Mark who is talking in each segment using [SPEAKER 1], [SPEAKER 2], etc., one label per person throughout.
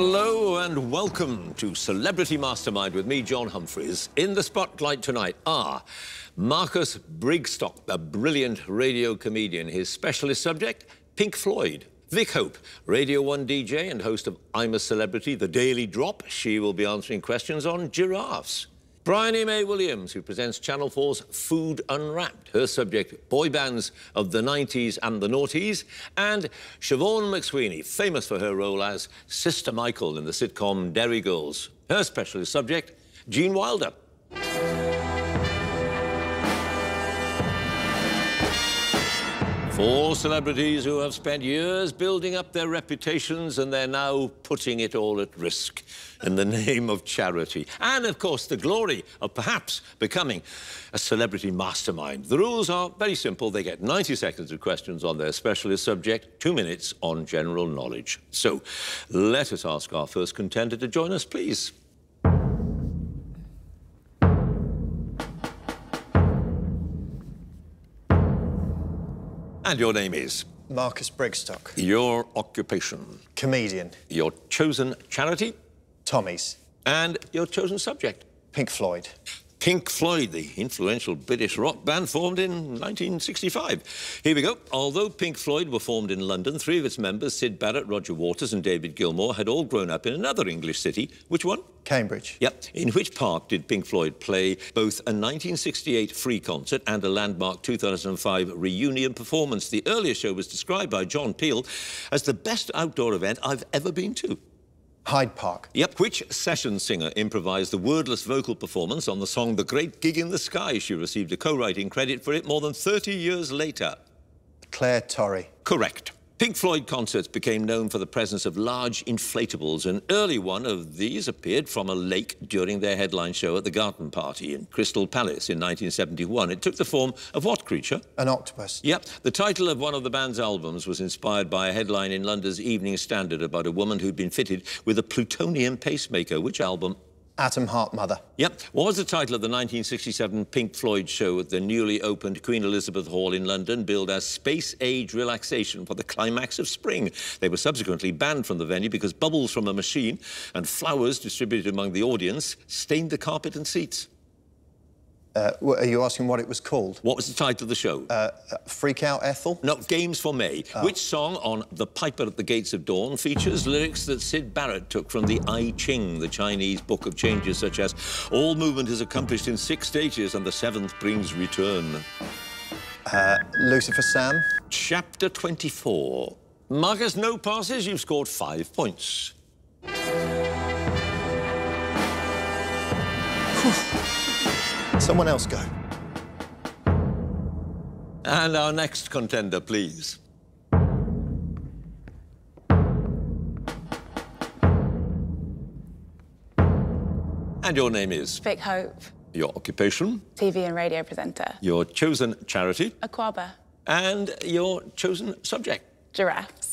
[SPEAKER 1] Hello and welcome to Celebrity Mastermind with me, John Humphrys. In the spotlight tonight are Marcus Brigstocke, a brilliant radio comedian. His specialist subject, Pink Floyd. Vick Hope, Radio 1 DJ and host of I'm a Celebrity, The Daily Drop. She will be answering questions on giraffes. Briony May Williams, who presents Channel 4's Food Unwrapped. Her subject, boy bands of the 90s and the noughties. And Siobhan McSweeney, famous for her role as Sister Michael in the sitcom Derry Girls. Her specialist subject, Gene Wilder. Four celebrities who have spent years building up their reputations and they're now putting it all at risk in the name of charity. And, of course, the glory of perhaps becoming a celebrity mastermind. The rules are very simple. They get 90 seconds of questions on their specialist subject, two minutes on general knowledge. So let us ask our first contender to join us, please. And your name is?
[SPEAKER 2] Marcus Brigstocke.
[SPEAKER 1] Your occupation?
[SPEAKER 2] Comedian.
[SPEAKER 1] Your chosen charity?
[SPEAKER 2] Tommy's.
[SPEAKER 1] And your chosen subject?
[SPEAKER 2] Pink Floyd.
[SPEAKER 1] Pink Floyd, the influential British rock band formed in 1965. Here we go. Although Pink Floyd were formed in London, three of its members, Syd Barrett, Roger Waters and David Gilmour, had all grown up in another English city. Which one?
[SPEAKER 2] Cambridge.
[SPEAKER 1] Yep. In which park did Pink Floyd play both a 1968 free concert and a landmark 2005 reunion performance? The earlier show was described by John Peel as the best outdoor event I've ever been to.
[SPEAKER 2] Hyde Park.
[SPEAKER 1] Yep. Which session singer improvised the wordless vocal performance on the song The Great Gig in the Sky? She received a co-writing credit for it more than 30 years later.
[SPEAKER 2] Clare Torry.
[SPEAKER 1] Correct. Pink Floyd concerts became known for the presence of large inflatables. An early one of these appeared from a lake during their headline show at the Garden Party in Crystal Palace in 1971. It took the form of what creature?
[SPEAKER 2] An octopus.
[SPEAKER 1] Yep. The title of one of the band's albums was inspired by a headline in London's Evening Standard about a woman who'd been fitted with a plutonium pacemaker. Which album?
[SPEAKER 2] Atom Heart Mother.
[SPEAKER 1] Yep. What was the title of the 1967 Pink Floyd show at the newly opened Queen Elizabeth Hall in London, billed as Space Age Relaxation for the Climax of Spring? They were subsequently banned from the venue because bubbles from a machine and flowers distributed among the audience stained the carpet and seats.
[SPEAKER 2] Uh, are you asking what it was called?
[SPEAKER 1] What was the title of the show?
[SPEAKER 2] Uh, Freak Out Ethel?
[SPEAKER 1] No, Games for May. Oh. Which song on The Piper at the Gates of Dawn features lyrics that Syd Barrett took from the I Ching, the Chinese book of changes, such as All movement is accomplished in six stages and the seventh brings return?
[SPEAKER 2] Uh, Lucifer Sam?
[SPEAKER 1] Chapter 24. Marcus, no passes. You've scored five points.
[SPEAKER 2] Someone else go.
[SPEAKER 1] And our next contender, please. And your name is?
[SPEAKER 3] Vick Hope.
[SPEAKER 1] Your occupation?
[SPEAKER 3] TV and radio presenter.
[SPEAKER 1] Your chosen charity?
[SPEAKER 3] Aquaba.
[SPEAKER 1] And your chosen subject?
[SPEAKER 3] Giraffes.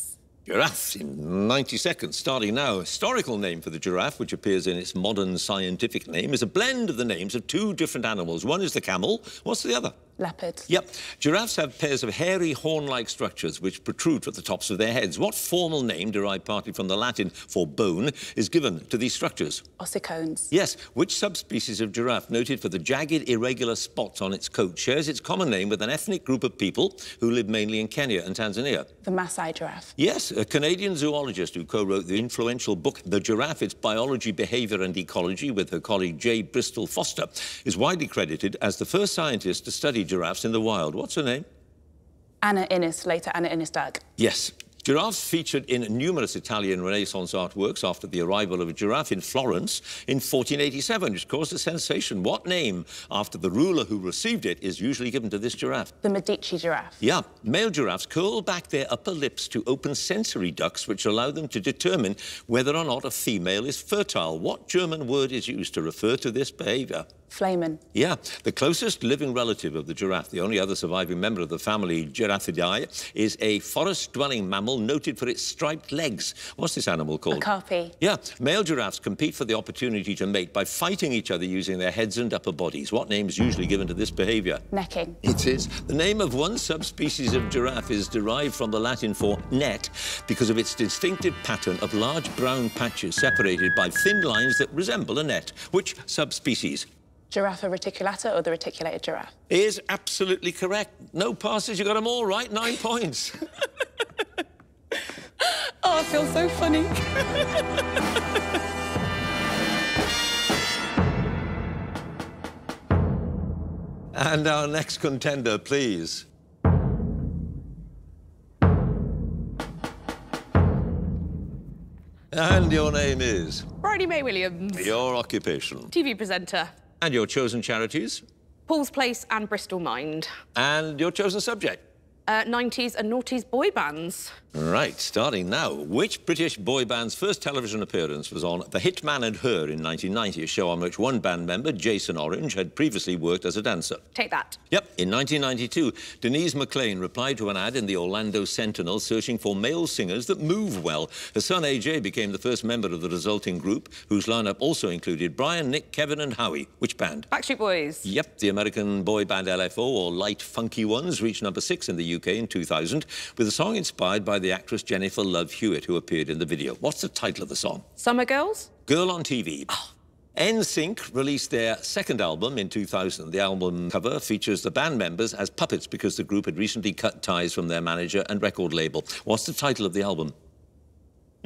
[SPEAKER 1] Giraffe in 90 seconds, starting now. Historical name for the giraffe, which appears in its modern scientific name, is a blend of the names of two different animals. One is the camel. What's the other?
[SPEAKER 3] Leopard.
[SPEAKER 1] Yep. Giraffes have pairs of hairy horn-like structures which protrude from the tops of their heads. What formal name, derived partly from the Latin for bone, is given to these structures?
[SPEAKER 3] Ossicones.
[SPEAKER 1] Yes. Which subspecies of giraffe, noted for the jagged, irregular spots on its coat, shares its common name with an ethnic group of people who live mainly in Kenya and Tanzania?
[SPEAKER 3] The Maasai giraffe.
[SPEAKER 1] Yes. A Canadian zoologist who co-wrote the influential book The Giraffe, Its Biology, Behaviour and Ecology with her colleague J. Bristol Foster, is widely credited as the first scientist to study giraffes in the wild. What's her name?
[SPEAKER 3] Anna Innis, later Anna Innis Dagg.
[SPEAKER 1] Yes. Giraffes featured in numerous Italian Renaissance artworks after the arrival of a giraffe in Florence in 1487, which caused a sensation. What name, after the ruler who received it, is usually given to this giraffe?
[SPEAKER 3] The Medici giraffe.
[SPEAKER 1] Yeah. Male giraffes curl back their upper lips to open sensory ducts, which allow them to determine whether or not a female is fertile. What German word is used to refer to this behaviour?
[SPEAKER 3] Flehmen.
[SPEAKER 1] Yeah, the closest living relative of the giraffe, the only other surviving member of the family Giraffidae, is a forest-dwelling mammal noted for its striped legs. What's this animal called?
[SPEAKER 3] Okapi.
[SPEAKER 1] Yeah, male giraffes compete for the opportunity to mate by fighting each other using their heads and upper bodies. What name is usually given to this behaviour?
[SPEAKER 3] Necking.
[SPEAKER 1] It is. The name of one subspecies of giraffe is derived from the Latin for net because of its distinctive pattern of large brown patches separated by thin lines that resemble a net. Which subspecies?
[SPEAKER 3] Giraffa reticulata or the reticulated giraffe?
[SPEAKER 1] Is absolutely correct. No passes, you got them all right, nine points.
[SPEAKER 3] Oh, I feel so funny.
[SPEAKER 1] and our next contender, please. And your name is?
[SPEAKER 4] Briony May Williams,
[SPEAKER 1] Your occupation.
[SPEAKER 4] TV presenter.
[SPEAKER 1] And your chosen charities?
[SPEAKER 4] Paul's Place and Bristol Mind.
[SPEAKER 1] And your chosen subject?
[SPEAKER 4] Uh, 90s and noughties boy bands.
[SPEAKER 1] Right, starting now. Which British boy band's first television appearance was on The Hitman and Her in 1990, a show on which one band member, Jason Orange, had previously worked as a dancer?
[SPEAKER 4] Take that.
[SPEAKER 1] Yep, in 1992, Denise McLean replied to an ad in the Orlando Sentinel searching for male singers that move well. Her son AJ became the first member of the resulting group, whose lineup also included Brian, Nick, Kevin, and Howie. Which band?
[SPEAKER 4] Backstreet Boys.
[SPEAKER 1] Yep, the American boy band LFO, or Lyte Funky Ones, reached number six in the UK in 2000 with a song inspired by the actress Jennifer Love Hewitt, who appeared in the video. What's the title of the song?
[SPEAKER 4] Summer Girls.
[SPEAKER 1] Girl on TV. Oh. NSYNC released their second album in 2000. The album cover features the band members as puppets because the group had recently cut ties from their manager and record label. What's the title of the album?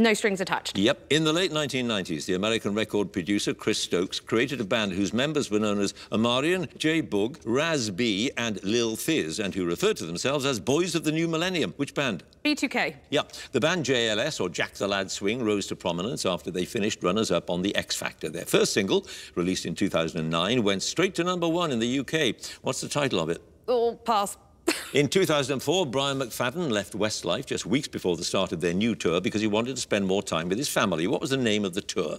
[SPEAKER 4] No strings attached.
[SPEAKER 1] Yep. In the late 1990s, the American record producer Chris Stokes created a band whose members were known as Omarion, J Boog, Raz B, and Lil Fizz, and who referred to themselves as Boys of the New Millennium. Which band?
[SPEAKER 4] B2K.
[SPEAKER 1] Yep. The band JLS, or Jack the Lad Swing, rose to prominence after they finished runners-up on The X Factor. Their first single, released in 2009, went straight to number one in the UK. What's the title of it?
[SPEAKER 4] Oh, pass.
[SPEAKER 1] In 2004, Brian McFadden left Westlife just weeks before the start of their new tour because he wanted to spend more time with his family. What was the name of the tour?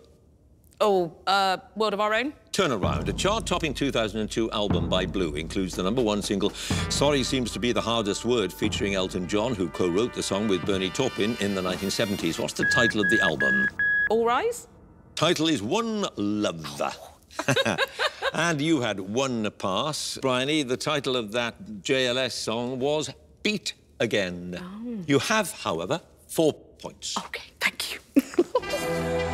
[SPEAKER 4] Oh, uh, World of Our Own.
[SPEAKER 1] Turnaround, a chart-topping 2002 album by Blue, includes the number one single, Sorry Seems to Be the Hardest Word, featuring Elton John, who co-wrote the song with Bernie Taupin in the 1970s. What's the title of the album?
[SPEAKER 4] All Rise.
[SPEAKER 1] Title is One Love. and you had one pass. Briony, the title of that JLS song was Beat Again.
[SPEAKER 4] Oh.
[SPEAKER 1] You have, however, four points.
[SPEAKER 4] Okay, thank you.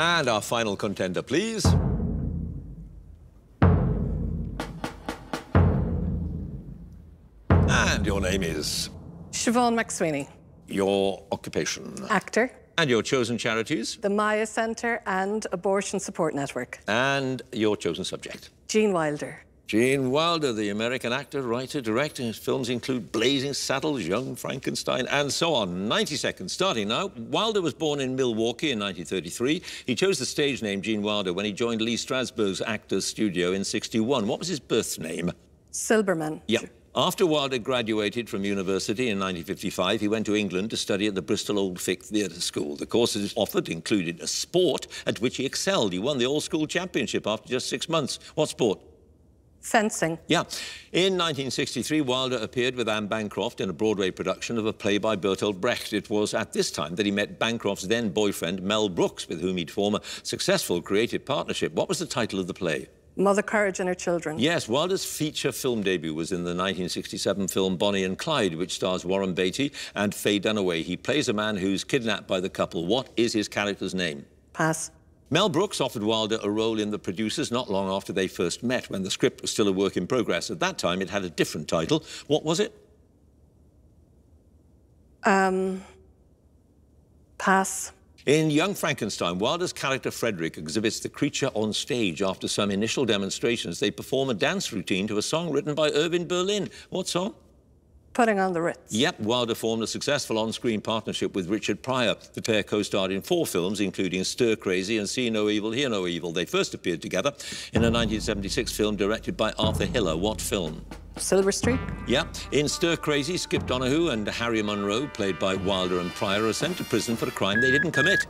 [SPEAKER 1] And our final contender, please. And your name is?
[SPEAKER 5] Siobhan McSweeney,
[SPEAKER 1] Your occupation.
[SPEAKER 5] actor,
[SPEAKER 1] And your chosen charities.
[SPEAKER 5] the Maya Centre and Abortion Support Network.
[SPEAKER 1] And your chosen subject.
[SPEAKER 5] Gene Wilder.
[SPEAKER 1] Gene Wilder, the American actor, writer, director. His films include Blazing Saddles, Young Frankenstein, and so on. 90 seconds, starting now. Wilder was born in Milwaukee in 1933. He chose the stage name Gene Wilder when he joined Lee Strasberg's Actors Studio in 61. What was his birth name?
[SPEAKER 5] Silberman.
[SPEAKER 1] Yep. After Wilder graduated from university in 1955, he went to England to study at the Bristol Old Vic Theatre School. The courses offered included a sport at which he excelled. He won the all-school championship after just six months. What sport?
[SPEAKER 5] Fencing.
[SPEAKER 1] Yeah. In 1963, Wilder appeared with Anne Bancroft in a Broadway production of a play by Bertolt Brecht. It was at this time that he met Bancroft's then boyfriend, Mel Brooks, with whom he'd form a successful creative partnership. What was the title of the play?
[SPEAKER 5] Mother Courage and her children.
[SPEAKER 1] Yes, Wilder's feature film debut was in the 1967 film Bonnie and Clyde, which stars Warren Beatty and Faye Dunaway. He plays a man who's kidnapped by the couple. What is his character's name?
[SPEAKER 5] Pass.
[SPEAKER 1] Mel Brooks offered Wilder a role in The Producers not long after they first met, when the script was still a work in progress. At that time, it had a different title. What was it?
[SPEAKER 5] Um, pass.
[SPEAKER 1] In Young Frankenstein, Wilder's character Frederick exhibits the creature on stage. After some initial demonstrations, they perform a dance routine to a song written by Irving Berlin. What song?
[SPEAKER 5] Putting on the Ritz.
[SPEAKER 1] Yep, Wilder formed a successful on-screen partnership with Richard Pryor. The pair co-starred in four films, including Stir Crazy and See No Evil, Hear No Evil. They first appeared together in a 1976 film directed by Arthur Hiller. What film?
[SPEAKER 5] Silver Streak.
[SPEAKER 1] Yeah. In Stir Crazy, Skip Donahue and Harry Monroe, played by Wilder and Pryor, are sent to prison for a crime they didn't commit.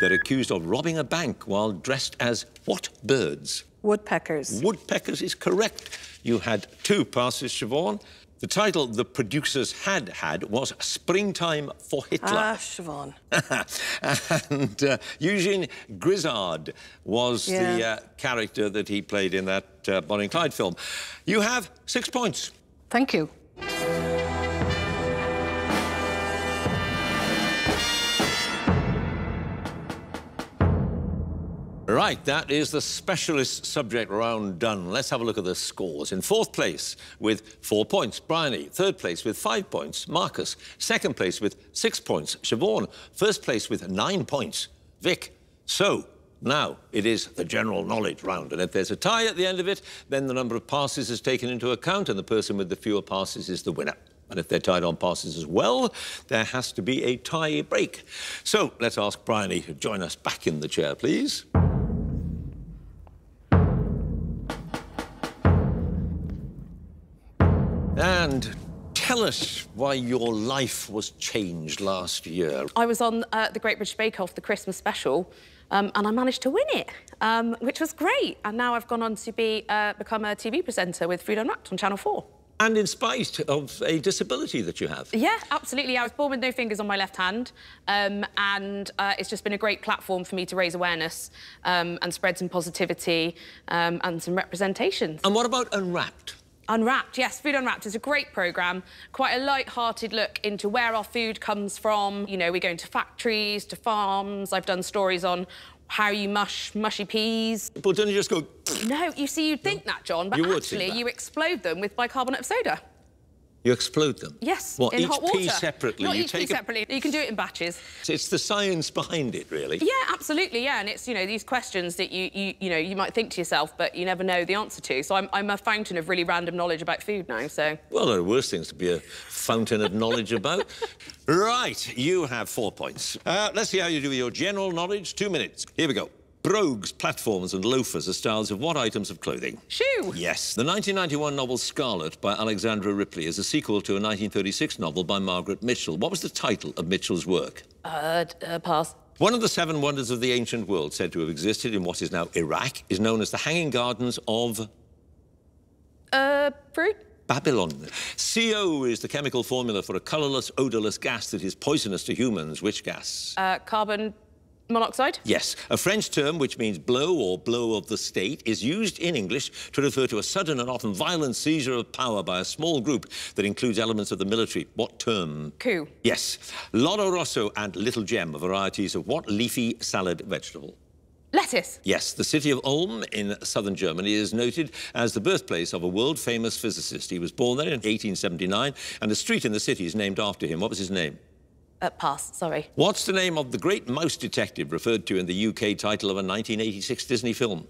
[SPEAKER 1] They're accused of robbing a bank while dressed as what birds?
[SPEAKER 5] Woodpeckers.
[SPEAKER 1] Woodpeckers is correct. You had two passes, Siobhan. The title the producers had had was Springtime for Hitler.
[SPEAKER 5] Ah, Siobhan.
[SPEAKER 1] and uh, Eugene Grizzard was the uh, character that he played in that uh, Bonnie and Clyde film. You have six points.
[SPEAKER 5] Thank you.
[SPEAKER 1] Right, that is the specialist subject round done. Let's have a look at the scores. In fourth place with four points, Briony. Third place with five points, Marcus. Second place with six points, Siobhan. First place with nine points, Vick. So, now it is the general knowledge round. And if there's a tie at the end of it, then the number of passes is taken into account and the person with the fewer passes is the winner. And if they're tied on passes as well, there has to be a tie break. So let's ask Briony to join us back in the chair, please. And tell us why your life was changed last year.
[SPEAKER 4] I was on uh, the Great British Bake Off, the Christmas special, um, and I managed to win it, um, which was great. And now I've gone on to be uh, become a TV presenter with Food Unwrapped on Channel 4.
[SPEAKER 1] And in spite of a disability that you have.
[SPEAKER 4] Yeah, absolutely. I was born with no fingers on my left hand, um, and uh, it's just been a great platform for me to raise awareness um, and spread some positivity um, and some representation.
[SPEAKER 1] And what about Unwrapped?
[SPEAKER 4] Unwrapped, yes, Food Unwrapped is a great programme. Quite a light-hearted look into where our food comes from. You know, we go into factories, to farms. I've done stories on how you mush mushy peas.
[SPEAKER 1] But don't you just go,
[SPEAKER 4] No, you see, you'd think that, John, but
[SPEAKER 1] You
[SPEAKER 4] actually you explode them with bicarbonate of soda.
[SPEAKER 1] You explode them?
[SPEAKER 4] Yes,
[SPEAKER 1] What,
[SPEAKER 4] in
[SPEAKER 1] each
[SPEAKER 4] hot water.
[SPEAKER 1] pea separately?
[SPEAKER 4] Not
[SPEAKER 1] you
[SPEAKER 4] each pea
[SPEAKER 1] a-
[SPEAKER 4] separately. You can do it in batches.
[SPEAKER 1] It's the science behind it, really.
[SPEAKER 4] Yeah, absolutely. Yeah, and it's you know these questions that you you you know you might think to yourself, but you never know the answer to. So I'm I'm a fountain of really random knowledge about food now. So
[SPEAKER 1] Well, there are worse things to be a fountain of knowledge about. Right, you have four points. Uh, let's see how you do with your general knowledge. Two minutes. Here we go. Brogues, platforms and loafers are styles of what items of clothing?
[SPEAKER 4] shoe.
[SPEAKER 1] Yes. The 1991 novel Scarlet by Alexandra Ripley is a sequel to a 1936 novel by Margaret Mitchell. What was the title of Mitchell's work?
[SPEAKER 4] Uh, uh, pass.
[SPEAKER 1] One of the seven wonders of the ancient world, said to have existed in what is now Iraq, is known as the Hanging Gardens of
[SPEAKER 4] Uh, fruit.
[SPEAKER 1] Babylon. CO is the chemical formula for a colourless, odourless gas that is poisonous to humans. Which gas?
[SPEAKER 4] Uh, carbon monoxide.
[SPEAKER 1] Yes, a French term which means blow or blow of the state is used in English to refer to a sudden and often violent seizure of power by a small group that includes elements of the military. What term?
[SPEAKER 4] Coup.
[SPEAKER 1] Yes, Lollo Rosso and Little Gem are varieties of what leafy salad vegetable?
[SPEAKER 4] Lettuce.
[SPEAKER 1] Yes, the city of Ulm in southern Germany is noted as the birthplace of a world-famous physicist. He was born there in 1879, and a street in the city is named after him. What was his name?
[SPEAKER 4] Uh, pass. Sorry.
[SPEAKER 1] What's the name of the great mouse detective referred to in the UK title of a 1986 Disney film?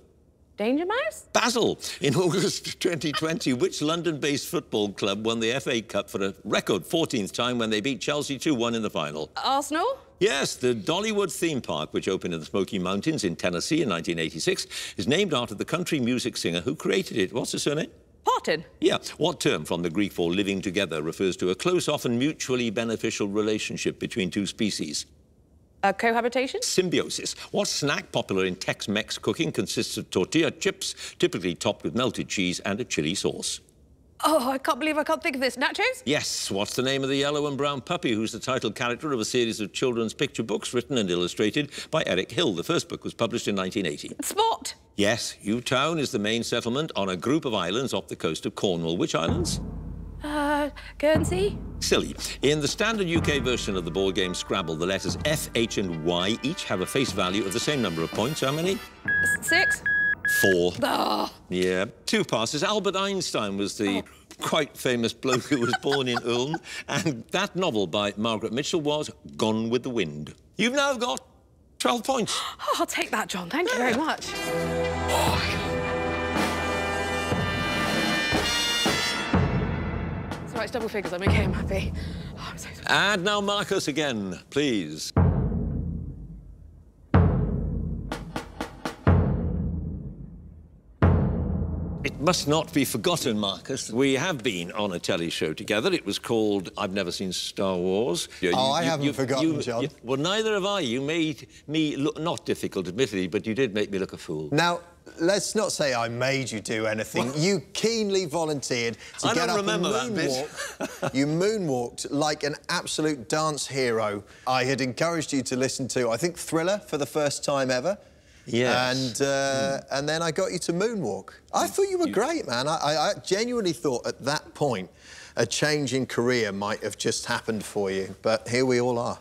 [SPEAKER 4] Danger Mouse.
[SPEAKER 1] Basil. In August 2020, which London-based football club won the FA Cup for a record 14th time when they beat Chelsea 2-1 in the final?
[SPEAKER 4] Arsenal.
[SPEAKER 1] Yes, the Dollywood theme park, which opened in the Smoky Mountains in Tennessee in 1986, is named after the country music singer who created it. What's the surname?
[SPEAKER 4] Parton.
[SPEAKER 1] Yeah. What term from the Greek for living together refers to a close, often mutually beneficial relationship between two species?
[SPEAKER 4] Uh, cohabitation.
[SPEAKER 1] Symbiosis. What snack popular in Tex-Mex cooking consists of tortilla chips, typically topped with melted cheese and a chili sauce?
[SPEAKER 4] Oh, I can't believe I can't think of this. Nachos.
[SPEAKER 1] Yes, what's the name of the yellow and brown puppy who's the title character of a series of children's picture books written and illustrated by Eric Hill? The first book was published in 1980.
[SPEAKER 4] Spot.
[SPEAKER 1] Yes, Town is the main settlement on a group of islands off the coast of Cornwall. Which islands?
[SPEAKER 4] Uh, Guernsey.
[SPEAKER 1] Scilly. In the standard UK version of the board game Scrabble, the letters F, H and Y each have a face value of the same number of points. How many?
[SPEAKER 4] Six.
[SPEAKER 1] Four.
[SPEAKER 4] Ah.
[SPEAKER 1] Yeah. Two passes. Albert Einstein was the quite famous bloke who was born in Ulm, and that novel by Margaret Mitchell was Gone with the Wind. You've now got 12 points.
[SPEAKER 4] Oh, I'll take that, John. Thank you very much. It's all right, it's double figures. I'm okay. I'm happy. Oh, I'm so sorry.
[SPEAKER 1] And now Marcus again, please. Must not be forgotten, Marcus. We have been on a telly show together. It was called I've Never Seen Star Wars. Oh, you-
[SPEAKER 2] Oh, I
[SPEAKER 1] you-
[SPEAKER 2] haven't
[SPEAKER 1] you-
[SPEAKER 2] forgotten, John.
[SPEAKER 1] well, neither have I. You made me look not difficult, admittedly, but you did make me look a fool.
[SPEAKER 2] Now, let's not say I made you do anything. You keenly volunteered to
[SPEAKER 1] I
[SPEAKER 2] get
[SPEAKER 1] don't
[SPEAKER 2] up
[SPEAKER 1] remember that
[SPEAKER 2] and
[SPEAKER 1] bit.
[SPEAKER 2] moonwalk. you moonwalked like an absolute dance hero. I had encouraged you to listen to, I think, Thriller for the first time ever.
[SPEAKER 1] Yes.
[SPEAKER 2] And uh, and then I got you to moonwalk. I thought you were great, man. I, I, I genuinely thought at that point a change in career might have just happened for you. But here we all are.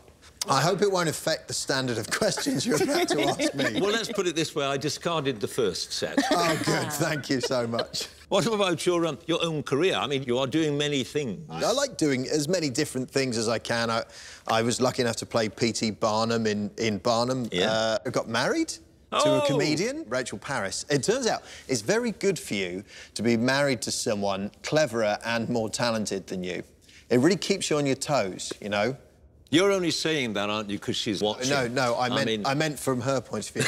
[SPEAKER 2] I hope it won't affect the standard of questions you're about to ask me.
[SPEAKER 1] Well, let's put it this way. I discarded the first set.
[SPEAKER 2] Oh, good. Thank you so much.
[SPEAKER 1] what about your, um, your own career? I mean, you are doing many things.
[SPEAKER 2] I like doing as many different things as I can. I, I was lucky enough to play P.T. Barnum in, in Barnum.
[SPEAKER 1] Yeah.
[SPEAKER 2] Uh, I got married to
[SPEAKER 1] Oh.
[SPEAKER 2] a comedian, Rachel Parris. It turns out it's very good for you to be married to someone cleverer and more talented than you. It really keeps you on your toes, you know?
[SPEAKER 1] You're only saying that, aren't you, because she's watching?
[SPEAKER 2] No, no, I meant, I,
[SPEAKER 1] mean,
[SPEAKER 2] meant from her point of view.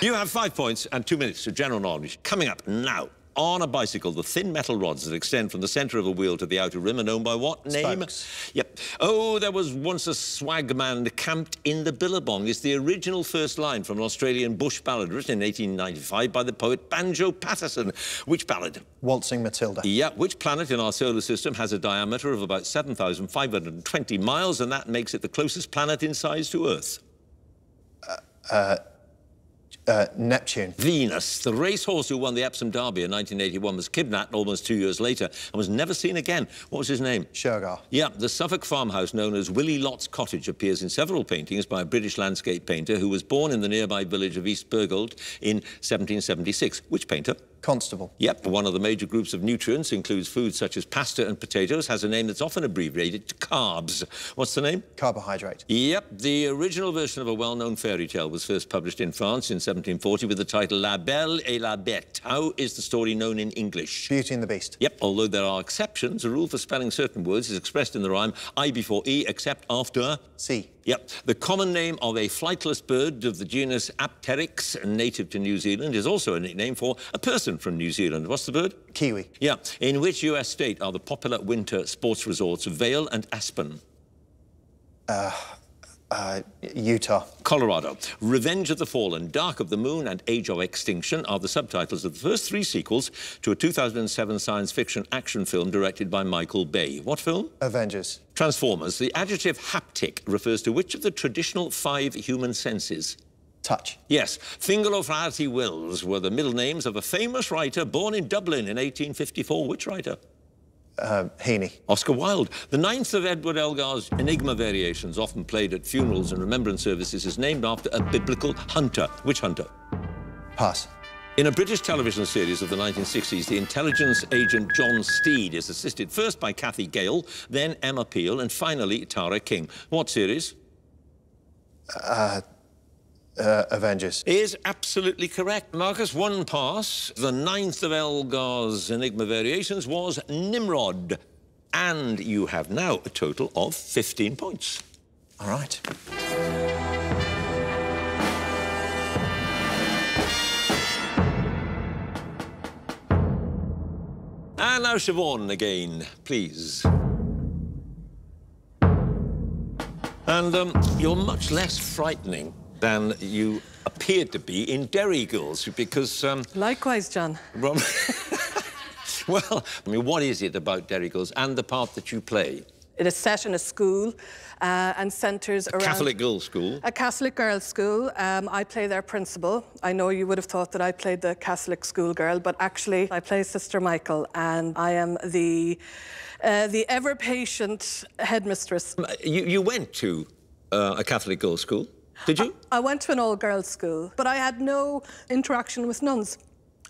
[SPEAKER 1] you have five points and two minutes of general knowledge. Coming up now. On a bicycle, the thin metal rods that extend from the centre of a wheel to the outer rim are known by what name?
[SPEAKER 2] Spokes.
[SPEAKER 1] Yep. Oh, there was once a swagman camped in the Billabong. It's the original first line from an Australian bush ballad written in 1895 by the poet Banjo Paterson. Which ballad?
[SPEAKER 2] Waltzing Matilda.
[SPEAKER 1] Yeah, which planet in our solar system has a diameter of about 7,520 miles, and that makes it the closest planet in size to Earth?
[SPEAKER 2] Uh, Uh, Neptune.
[SPEAKER 1] Venus. The racehorse who won the Epsom Derby in 1981 was kidnapped almost two years later and was never seen again. What was his name?
[SPEAKER 2] Shergar.
[SPEAKER 1] Yeah, the Suffolk farmhouse known as Willy Lott's Cottage appears in several paintings by a British landscape painter who was born in the nearby village of East Bergholt in 1776. Which painter?
[SPEAKER 2] Constable.
[SPEAKER 1] Yep, one of the major groups of nutrients includes foods such as pasta and potatoes, has a name that's often abbreviated to carbs. What's the name?
[SPEAKER 2] Carbohydrate.
[SPEAKER 1] Yep, the original version of a well-known fairy tale was first published in France in 1740 with the title La Belle et la Bête. How is the story known in English?
[SPEAKER 2] Beauty and the Beast.
[SPEAKER 1] Yep, although there are exceptions, the rule for spelling certain words is expressed in the rhyme I before E except after
[SPEAKER 2] C.
[SPEAKER 1] Yep. The common name of a flightless bird of the genus Apteryx, native to New Zealand, is also a nickname for a person from New Zealand. What's the bird?
[SPEAKER 2] Kiwi.
[SPEAKER 1] Yeah. In which US state are the popular winter sports resorts Vail and Aspen?
[SPEAKER 2] Uh, Uh, Utah.
[SPEAKER 1] Colorado. Revenge of the Fallen, Dark of the Moon, and Age of Extinction are the subtitles of the first three sequels to a 2007 science fiction action film directed by Michael Bay. What film?
[SPEAKER 2] Avengers.
[SPEAKER 1] Transformers. The adjective haptic refers to which of the traditional five human senses?
[SPEAKER 2] Touch.
[SPEAKER 1] Yes, Fingal O'Flaherty Wills were the middle names of a famous writer born in Dublin in 1854. Which writer?
[SPEAKER 2] Uh, Heaney.
[SPEAKER 1] Oscar Wilde. The ninth of Edward Elgar's Enigma variations, often played at funerals and remembrance services, is named after a biblical hunter. Which hunter?
[SPEAKER 2] Pass.
[SPEAKER 1] In a British television series of the 1960s, the intelligence agent John Steed is assisted first by Cathy Gale, then Emma Peel, and finally Tara King. What series?
[SPEAKER 2] Uh, Avengers.
[SPEAKER 1] is absolutely correct. Marcus, one pass. The ninth of Elgar's Enigma variations was Nimrod. And you have now a total of 15 points.
[SPEAKER 2] All right.
[SPEAKER 1] And now Siobhan again, please. And um, you're much less frightening than you appeared to be in Derry Girls because um,
[SPEAKER 5] Likewise, John.
[SPEAKER 1] Rom- well, I mean, what is it about Derry Girls and the part that you play?
[SPEAKER 5] It is set in a school uh, and centres around...
[SPEAKER 1] Catholic girls' school.
[SPEAKER 5] A Catholic girls' school. Um, I play their principal. I know you would have thought that I played the Catholic schoolgirl, but actually I play Sister Michael, and I am the uh, the ever patient headmistress.
[SPEAKER 1] You, you went to uh, a Catholic girls' school, did you?
[SPEAKER 5] I went to an all girls school, but I had no interaction with nuns.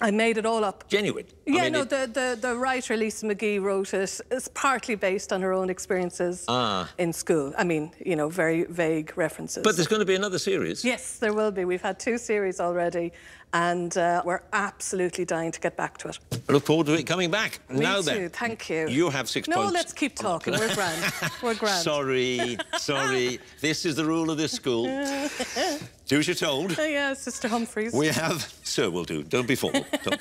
[SPEAKER 5] I made it all up.
[SPEAKER 1] Genuine. I
[SPEAKER 5] Yeah,
[SPEAKER 1] mean,
[SPEAKER 5] no,
[SPEAKER 1] it-
[SPEAKER 5] the, the, the writer Lisa McGee wrote it. It's partly based on her own experiences
[SPEAKER 1] Ah.
[SPEAKER 5] in school. I mean, you know, very vague references.
[SPEAKER 1] But there's going to be another series.
[SPEAKER 5] Yes, there will be. We've had two series already, and uh, we're absolutely dying to get back to it.
[SPEAKER 1] I look forward to it coming back.
[SPEAKER 5] Me
[SPEAKER 1] now
[SPEAKER 5] too.
[SPEAKER 1] then.
[SPEAKER 5] Thank you.
[SPEAKER 1] You have six
[SPEAKER 5] no,
[SPEAKER 1] points.
[SPEAKER 5] let's keep talking. We're grand. We're grand.
[SPEAKER 1] Sorry, sorry. This is the rule of this school. Do as you're told.
[SPEAKER 5] Oh, yeah, Sister Humphrys.
[SPEAKER 1] We have... Sir will do. Don't be formal. Don't.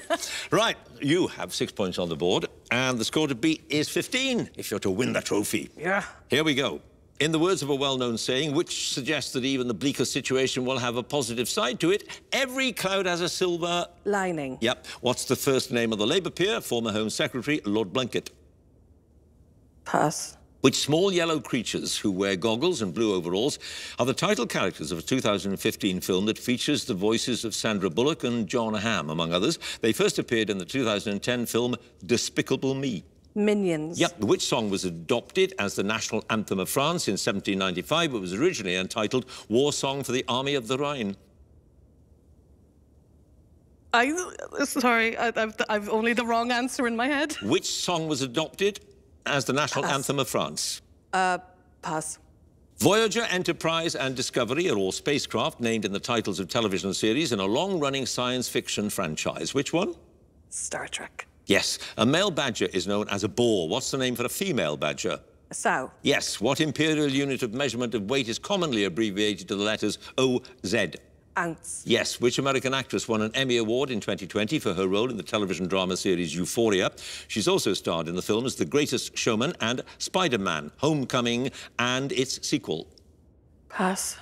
[SPEAKER 1] Right, you have six points on the board, and the score to beat is 15 if you're to win the trophy.
[SPEAKER 5] Yeah.
[SPEAKER 1] Here we go. In the words of a well-known saying, which suggests that even the bleakest situation will have a positive side to it, every cloud has a silver...
[SPEAKER 5] Lining.
[SPEAKER 1] Yep. What's the first name of the Labour peer, former Home Secretary, Lord Blunkett?
[SPEAKER 5] Pass.
[SPEAKER 1] Which small yellow creatures who wear goggles and blue overalls are the title characters of a 2015 film that features the voices of Sandra Bullock and Jon Hamm, among others. They first appeared in the 2010 film Despicable Me.
[SPEAKER 5] Minions.
[SPEAKER 1] Yep, which song was adopted as the national anthem of France in 1795, but was originally entitled War Song for the Army of the Rhine.
[SPEAKER 5] I, sorry, I, I've, I've only the wrong answer in my head.
[SPEAKER 1] Which song was adopted as the national
[SPEAKER 5] Pass.
[SPEAKER 1] anthem of France?
[SPEAKER 5] Uh, pass.
[SPEAKER 1] Voyager, Enterprise and Discovery are all spacecraft named in the titles of television series in a long-running science fiction franchise. Which one?
[SPEAKER 5] Star Trek.
[SPEAKER 1] Yes, a male badger is known as a boar. What's the name for a female badger?
[SPEAKER 5] A sow.
[SPEAKER 1] Yes, what imperial unit of measurement of weight is commonly abbreviated to the letters OZ? Yes, which American actress won an Emmy Award in 2020 for her role in the television drama series Euphoria? She's also starred in the films The Greatest Showman and Spider-Man, Homecoming and its sequel.
[SPEAKER 5] Pass.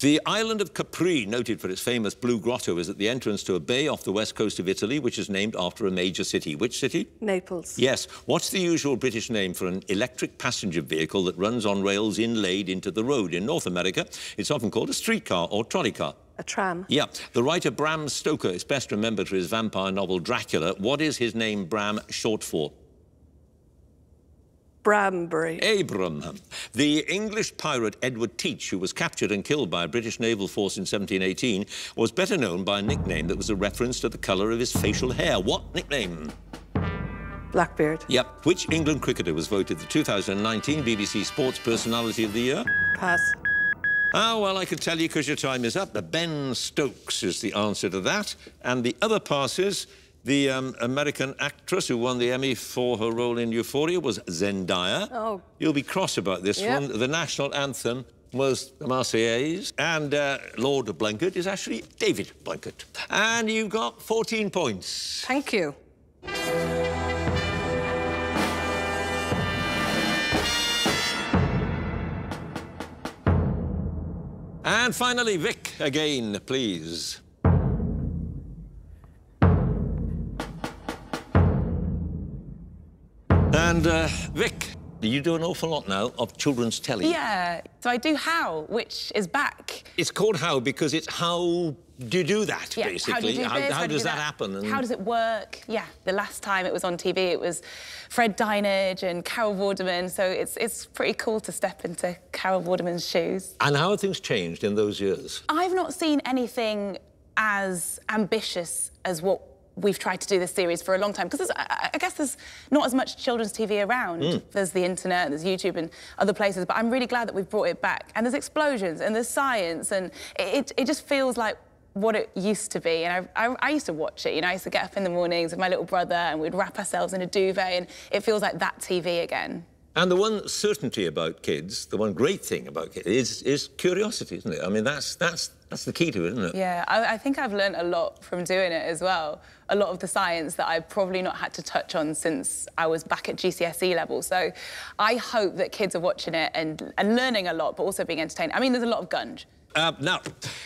[SPEAKER 1] The island of Capri, noted for its famous Blue Grotto, is at the entrance to a bay off the west coast of Italy, which is named after a major city. Which city?
[SPEAKER 5] Naples.
[SPEAKER 1] Yes. What's the usual British name for an electric passenger vehicle that runs on rails inlaid into the road? In North America, it's often called a streetcar or trolley car.
[SPEAKER 5] A tram.
[SPEAKER 1] Yeah. The writer Bram Stoker is best remembered for his vampire novel Dracula. What is his name Bram short for?
[SPEAKER 5] Brambury.
[SPEAKER 1] Abram. The English pirate Edward Teach, who was captured and killed by a British naval force in 1718, was better known by a nickname that was a reference to the colour of his facial hair. What nickname?
[SPEAKER 5] Blackbeard.
[SPEAKER 1] Yep. Which England cricketer was voted the 2019 BBC Sports Personality of the Year?
[SPEAKER 5] Pass.
[SPEAKER 1] Ah, well, I could tell you because your time is up. The Ben Stokes is the answer to that. And the other passes, the um, American actress who won the Emmy for her role in Euphoria was Zendaya.
[SPEAKER 5] Oh.
[SPEAKER 1] You'll be cross about this
[SPEAKER 5] Yep.
[SPEAKER 1] one. The national anthem was the Marseillaise. And uh, Lord Blunkett is actually David Blunkett. And you've got 14 points.
[SPEAKER 5] Thank you.
[SPEAKER 1] And finally, Vick, again, please. And, uh, Vick, you do an awful lot now of children's telly.
[SPEAKER 3] Yeah. So I do How, which is back.
[SPEAKER 1] It's called How because it's how do you do that,
[SPEAKER 3] Yeah,
[SPEAKER 1] basically?
[SPEAKER 3] How do do this?
[SPEAKER 1] how
[SPEAKER 3] do
[SPEAKER 1] does
[SPEAKER 3] do
[SPEAKER 1] that, happen? And-
[SPEAKER 3] How does it work? Yeah. The last time it was on TV, it was Fred Dinenage and Carol Vorderman. So it's it's pretty cool to step into Carol Vorderman's shoes.
[SPEAKER 1] and how have things changed in those years?
[SPEAKER 3] I've not seen anything as ambitious as what we've tried to do this series for a long time because I, I guess there's not as much children's TV around.
[SPEAKER 1] Hmm.
[SPEAKER 3] There's the internet, there's YouTube and other places, but I'm really glad that we've brought it back. And there's explosions and there's science and it, it just feels like what it used to be. And I, I, I used to watch it, you know, I used to get up in the mornings with my little brother and we'd wrap ourselves in a duvet and it feels like that TV again.
[SPEAKER 1] And the one certainty about kids, the one great thing about kids, is, is curiosity, isn't it? I mean, that's, that's, that's the key to it, isn't it?
[SPEAKER 3] Yeah, I, I think I've learned a lot from doing it as well. A lot of the science that I've probably not had to touch on since I was back at GCSE level. So I hope that kids are watching it and, and learning a lot, but also being entertained. I mean, there's a lot of gunge.
[SPEAKER 1] Uh, now,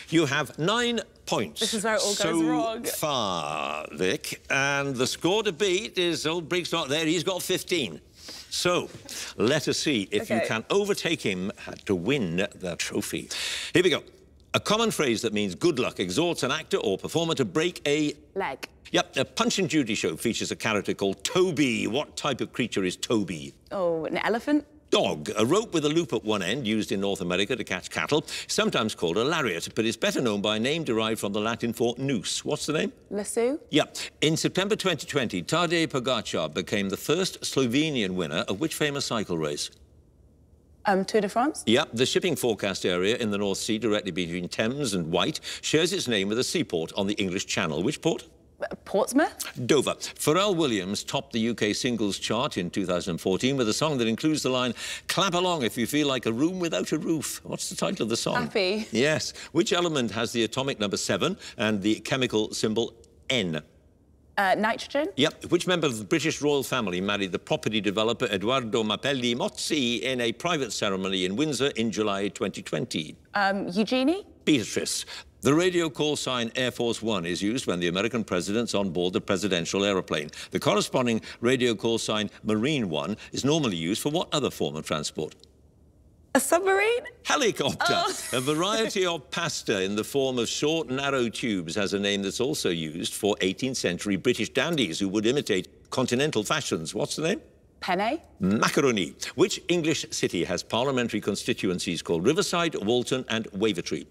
[SPEAKER 1] you have nine points.
[SPEAKER 3] This is where it all goes
[SPEAKER 1] so far, Vick. And the score to beat is old Briggs not there. He's got 15. So, let us see if you can overtake him to win the trophy. Here we go. A common phrase that means good luck exhorts an actor or performer to break a...
[SPEAKER 3] Leg.
[SPEAKER 1] Yep, a Punch and Judy show features a character called Toby. What type of creature is Toby?
[SPEAKER 3] Oh, an elephant.
[SPEAKER 1] Dog, a rope with a loop at one end used in North America to catch cattle, sometimes called a lariat, but is better known by a name derived from the Latin for noose. What's the name?
[SPEAKER 3] Lasso.
[SPEAKER 1] Yeah. In September 2020, Tadej Pogacar became the first Slovenian winner of which famous cycle race?
[SPEAKER 3] Um, Tour de France.
[SPEAKER 1] Yep, the shipping forecast area in the North Sea directly between Thames and Wight shares its name with a seaport on the English Channel. Which port?
[SPEAKER 3] Portsmouth.
[SPEAKER 1] Dover. Pharrell Williams topped the UK singles chart in 2014 with a song that includes the line, Clap along if you feel like a room without a roof. What's the title of the song?
[SPEAKER 3] Happy.
[SPEAKER 1] Yes. Which element has the atomic number seven and the chemical symbol N?
[SPEAKER 3] Uh, nitrogen?
[SPEAKER 1] Yep. Which member of the British royal family married the property developer Eduardo Mapelli Mozzi in a private ceremony in Windsor in July 2020?
[SPEAKER 3] Um, Eugenie?
[SPEAKER 1] Beatrice. The radio call sign Air Force One is used when the American president's on board the presidential aeroplane. The corresponding radio call sign Marine One is normally used for what other form of transport?
[SPEAKER 3] A submarine?
[SPEAKER 1] Helicopter.
[SPEAKER 3] Oh.
[SPEAKER 1] A variety of pasta in the form of short, narrow tubes has a name that's also used for 18th century British dandies who would imitate continental fashions. What's the name?
[SPEAKER 3] Penne?
[SPEAKER 1] Macaroni. Which English city has parliamentary constituencies called Riverside, Walton and Wavertree?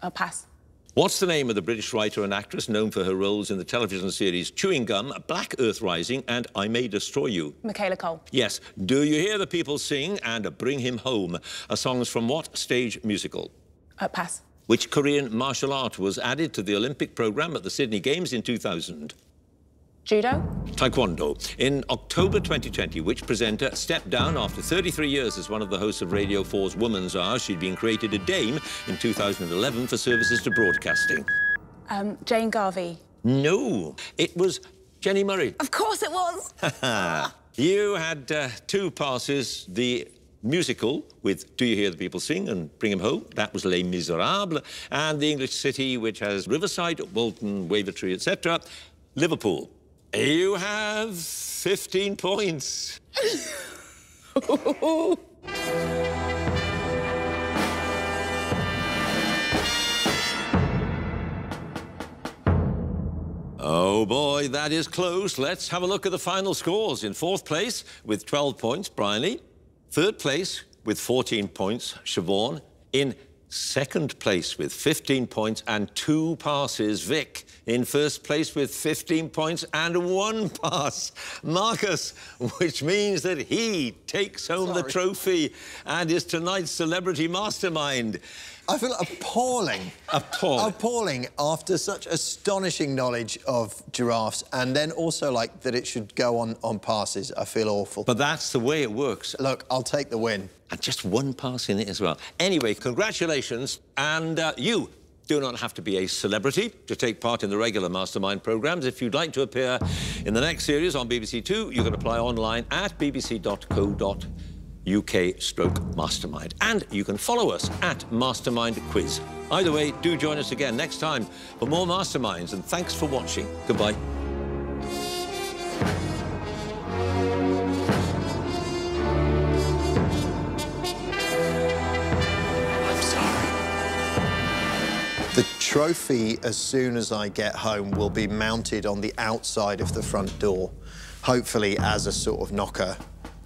[SPEAKER 3] Uh, pass.
[SPEAKER 1] What's the name of the British writer and actress known for her roles in the television series Chewing Gum, Black Earth Rising and I May Destroy You?
[SPEAKER 3] Michaela Coel.
[SPEAKER 1] Yes. Do you hear the people sing and bring him home? Are songs from what stage musical?
[SPEAKER 3] Uh, pass.
[SPEAKER 1] Which Korean martial art was added to the Olympic programme at the Sydney Games in 2000?
[SPEAKER 3] Judo?
[SPEAKER 1] Taekwondo. In October 2020, which presenter stepped down after 33 years as one of the hosts of Radio 4's Woman's Hour? She'd been created a dame in 2011 for services to broadcasting.
[SPEAKER 3] Um, Jane Garvey.
[SPEAKER 1] No, it was Jenni Murray.
[SPEAKER 3] Of course it was.
[SPEAKER 1] You had uh, two passes. The musical with Do You Hear the People Sing and Bring Him Home, that was Les Miserables, and the English city, which has Riverside, Walton, Wavertree, etc., Liverpool. You have 15 points. Oh boy, that is close. Let's have a look at the final scores. In fourth place with 12 points, Lee. Third place with 14 points, Siobhan. In second place with 15 points and two passes, Vick. In first place with 15 points and one pass, Marcus, which means that he takes home the trophy and is tonight's celebrity mastermind.
[SPEAKER 2] I feel appalling.
[SPEAKER 1] Appalling.
[SPEAKER 2] Appalling after such astonishing knowledge of giraffes and then also like that it should go on, on passes. I feel awful.
[SPEAKER 1] But that's the way it works.
[SPEAKER 2] Look, I'll take the win.
[SPEAKER 1] And just one pass in it as well. Anyway, congratulations, and uh, you do not have to be a celebrity to take part in the regular Mastermind programmes. If you'd like to appear in the next series on BBC Two, you can apply online at bbc.co.uk stroke mastermind. And you can follow us at Mastermind Quiz. Either way, do join us again next time for more Masterminds, and thanks for watching. Goodbye.
[SPEAKER 2] Trophy, as soon as I get home, will be mounted on the outside of the front door, hopefully as a sort of knocker,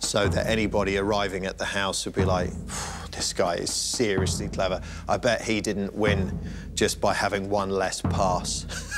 [SPEAKER 2] so that anybody arriving at the house would be like, this guy is seriously clever. I bet he didn't win just by having one less pass.